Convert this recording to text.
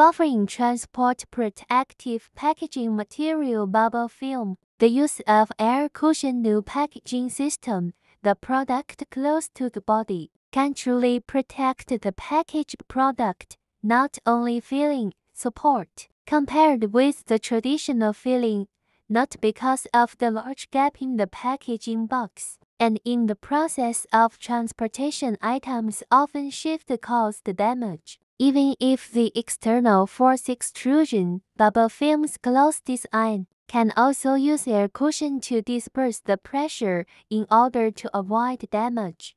Buffering transport protective packaging material bubble film. The use of air cushion new packaging system, the product close to the body, can truly protect the packaged product, not only feeling support, compared with the traditional feeling, not because of the large gap in the packaging box. And in the process of transportation items often shift cause the damage. Even if the external force extrusion bubble film's close design can also use air cushion to disperse the pressure in order to avoid damage.